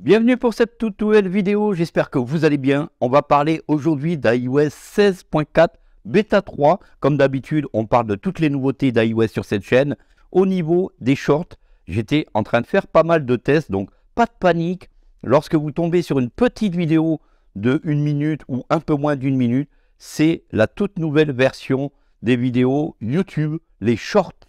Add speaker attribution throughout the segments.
Speaker 1: Bienvenue pour cette toute nouvelle vidéo, j'espère que vous allez bien. On va parler aujourd'hui d'iOS 16.4 Beta 3. Comme d'habitude, on parle de toutes les nouveautés d'iOS sur cette chaîne. Au niveau des shorts, j'étais en train de faire pas mal de tests, donc pas de panique. Lorsque vous tombez sur une petite vidéo de une minute ou un peu moins d'une minute, c'est la toute nouvelle version des vidéos YouTube, les shorts.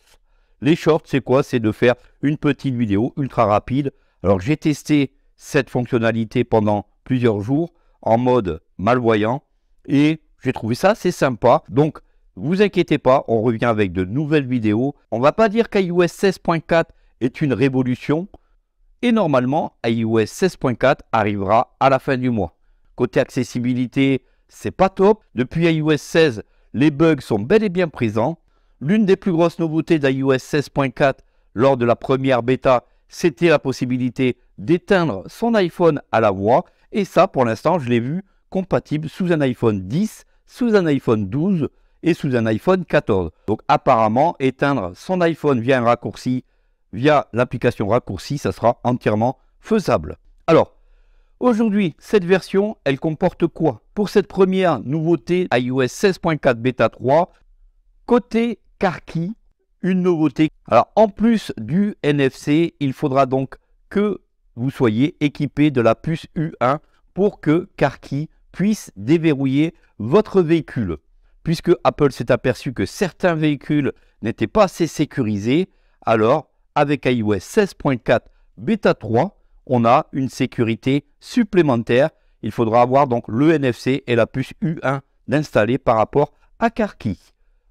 Speaker 1: Les shorts, c'est quoi? C'est de faire une petite vidéo ultra rapide. Alors j'ai testé cette fonctionnalité pendant plusieurs jours en mode malvoyant et j'ai trouvé ça assez sympa. Donc, vous inquiétez pas, on revient avec de nouvelles vidéos. On va pas dire qu'iOS 16.4 est une révolution et normalement iOS 16.4 arrivera à la fin du mois. Côté accessibilité, c'est pas top. Depuis iOS 16, les bugs sont bel et bien présents. L'une des plus grosses nouveautés d'iOS 16.4 lors de la première bêta, c'était la possibilité d'éteindre son iPhone à la voix. Et ça, pour l'instant, je l'ai vu compatible sous un iPhone 10, sous un iPhone 12 et sous un iPhone 14. Donc apparemment, éteindre son iPhone via un raccourci, via l'application raccourci, ça sera entièrement faisable. Alors, aujourd'hui, cette version, elle comporte quoi? Pour cette première nouveauté iOS 16.4 Beta 3, côté Carkey, une nouveauté. Alors, en plus du NFC, il faudra donc que vous soyez équipé de la puce U1 pour que Carkey puisse déverrouiller votre véhicule. Puisque Apple s'est aperçu que certains véhicules n'étaient pas assez sécurisés, alors avec iOS 16.4 Beta 3, on a une sécurité supplémentaire. Il faudra avoir donc le NFC et la puce U1 d'installer par rapport à Carkey.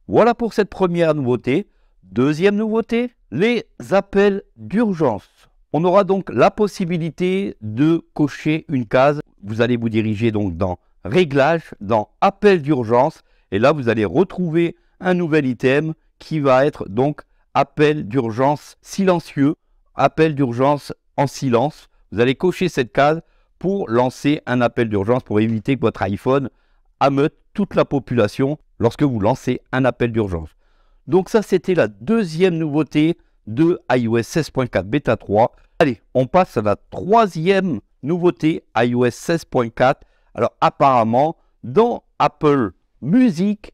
Speaker 1: Voilà pour cette première nouveauté. Deuxième nouveauté, les appels d'urgence. On aura donc la possibilité de cocher une case. Vous allez vous diriger donc dans Réglages, dans Appel d'urgence. Et là, vous allez retrouver un nouvel item qui va être donc Appel d'urgence silencieux, Appel d'urgence en silence. Vous allez cocher cette case pour lancer un appel d'urgence pour éviter que votre iPhone ameute toute la population lorsque vous lancez un appel d'urgence. Donc ça, c'était la deuxième nouveauté de iOS 16.4 Beta 3. Allez, on passe à la troisième nouveauté iOS 16.4. Alors apparemment, dans Apple Music,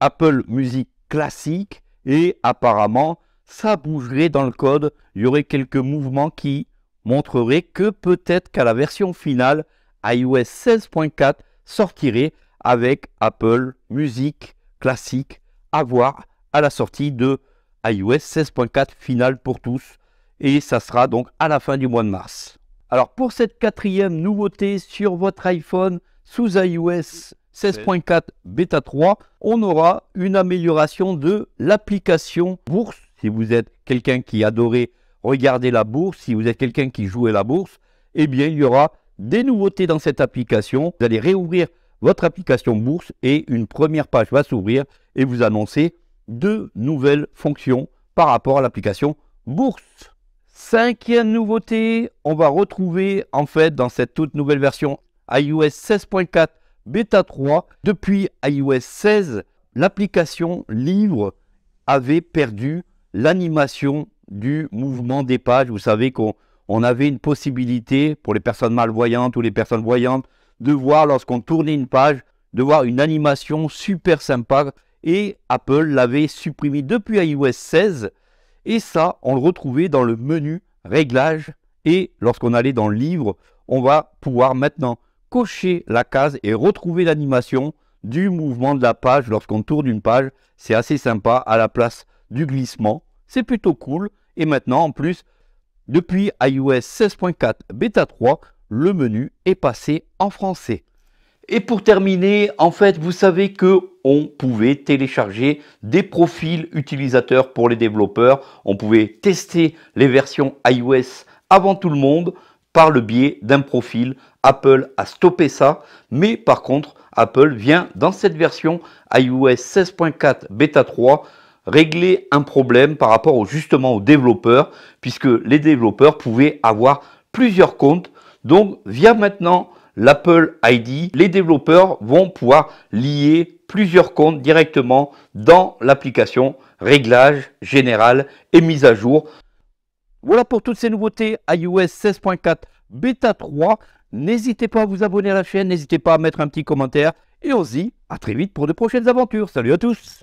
Speaker 1: Apple Music classique, et apparemment, ça bougerait dans le code. Il y aurait quelques mouvements qui montreraient que peut-être qu'à la version finale, iOS 16.4 sortirait avec Apple Music classique à voir à la sortie de iOS 16.4 finale pour tous. Et ça sera donc à la fin du mois de mars. Alors pour cette quatrième nouveauté sur votre iPhone sous iOS 16.4 Beta 3, on aura une amélioration de l'application bourse. Si vous êtes quelqu'un qui adorait regarder la bourse, si vous êtes quelqu'un qui jouait la bourse, eh bien il y aura des nouveautés dans cette application. Vous allez réouvrir votre application bourse et une première page va s'ouvrir et vous annoncer deux nouvelles fonctions par rapport à l'application bourse. Cinquième nouveauté, on va retrouver en fait dans cette toute nouvelle version iOS 16.4 Beta 3. Depuis iOS 16, l'application Livre avait perdu l'animation du mouvement des pages. Vous savez qu'on avait une possibilité pour les personnes malvoyantes ou les personnes voyantes de voir lorsqu'on tournait une page, de voir une animation super sympa et Apple l'avait supprimé depuis iOS 16 et ça on le retrouvait dans le menu réglages et lorsqu'on allait dans le livre on va pouvoir maintenant cocher la case et retrouver l'animation du mouvement de la page lorsqu'on tourne une page. C'est assez sympa à la place du glissement. C'est plutôt cool. Et maintenant en plus depuis iOS 16.4 bêta 3 le menu est passé en français et pour terminer, en fait, vous savez que on pouvait télécharger des profils utilisateurs pour les développeurs. On pouvait tester les versions iOS avant tout le monde par le biais d'un profil. Apple a stoppé ça, mais par contre, Apple vient dans cette version iOS 16.4 bêta 3 régler un problème par rapport justement aux développeurs, puisque les développeurs pouvaient avoir plusieurs comptes. Donc, via maintenant l'Apple ID, les développeurs vont pouvoir lier plusieurs comptes directement dans l'application réglage général et mise à jour. Voilà pour toutes ces nouveautés iOS 16.4 Beta 3. N'hésitez pas à vous abonner à la chaîne, n'hésitez pas à mettre un petit commentaire. Et on se dit à très vite pour de prochaines aventures. Salut à tous